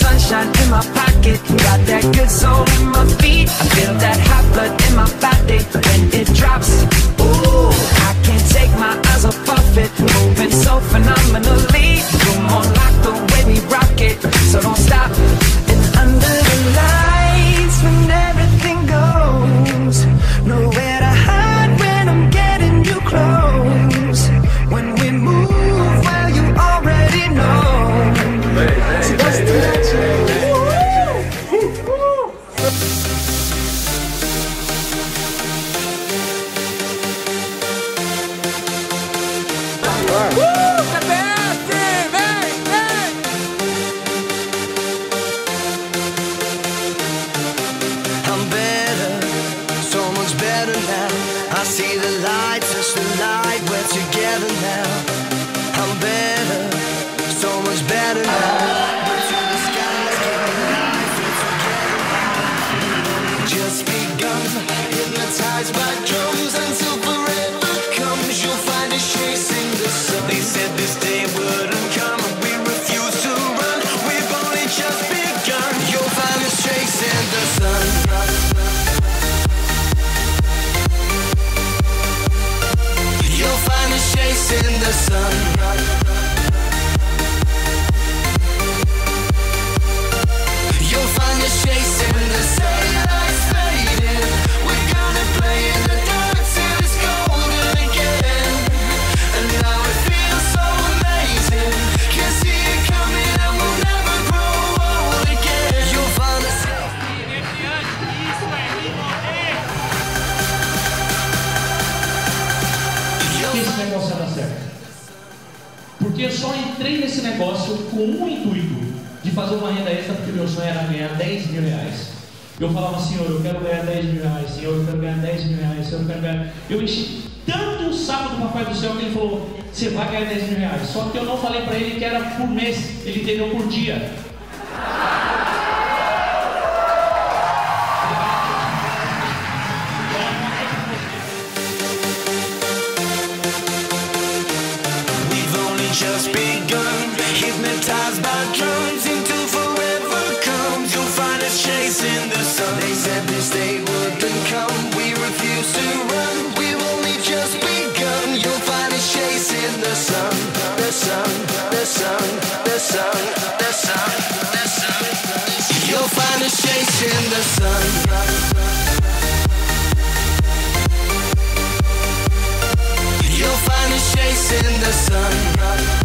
sunshine in my pocket, got that good soul in my feet. I feel that hot blood in my body Just begun, hypnotized by drums until forever comes. You'll find us chasing the sun. They said this day wouldn't come, we refuse to run. We've only just begun. You'll find us chasing the sun. You'll find us chasing the sun. Negócio ia dar certo. Porque eu só entrei nesse negócio com um intuito, de fazer uma renda extra, porque meu sonho era ganhar 10 mil reais. Eu falava, Senhor, eu quero ganhar 10 mil reais, Senhor, eu quero ganhar 10 mil reais, Senhor, eu quero ganhar... Eu enchi tanto o saco do Papai do Céu que ele falou, você vai ganhar 10 mil reais. Só que eu não falei pra ele que era por mês, ele entendeu por dia. Just begun, hypnotized by drums until forever comes. You'll find us chasing the sun. They said this day wouldn't come. We refuse to run. We've only just begun. You'll find us chasing the sun, the sun, the sun, the sun, the sun, the sun. You'll find us chasing the sun. Chasing the sun.